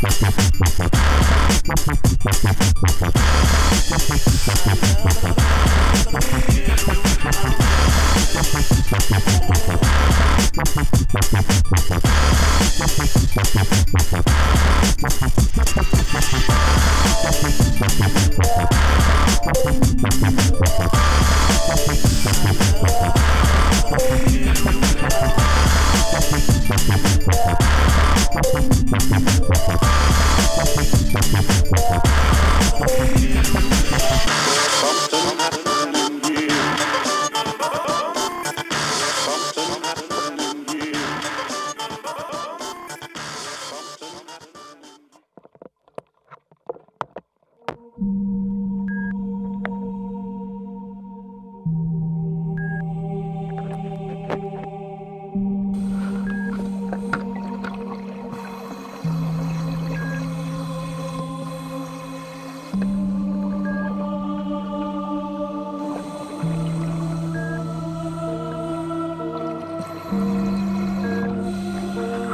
Thank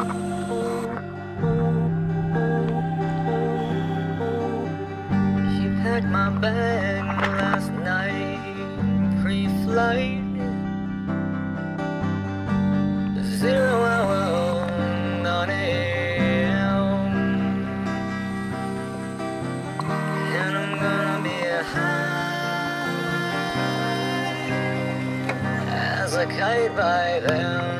She packed my bag last night, pre-flight. Zero hour, 9 a.m. And I'm gonna be high as a kite by then.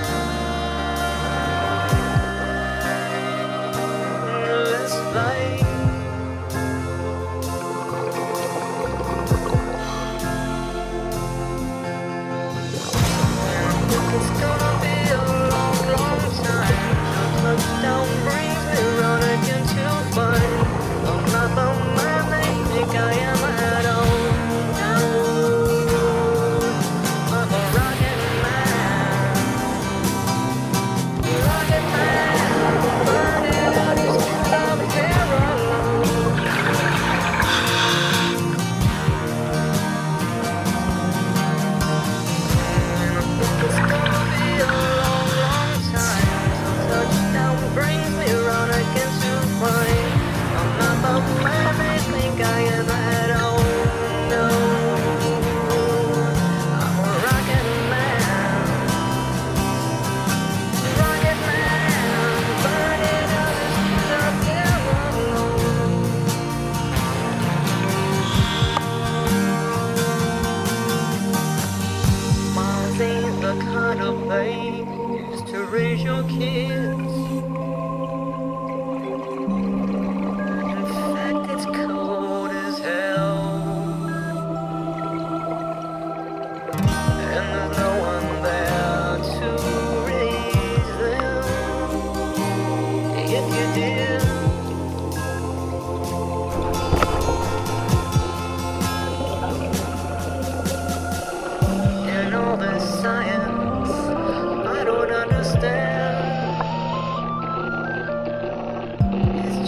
place to raise your kids.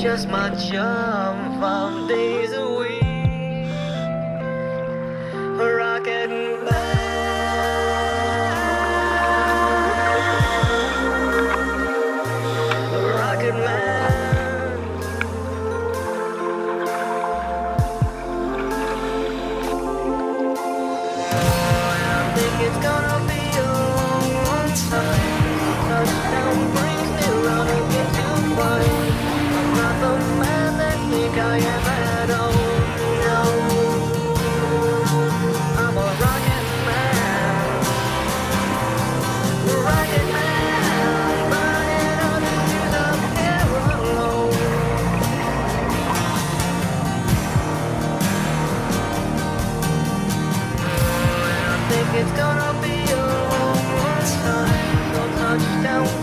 just my charm five days a week. tão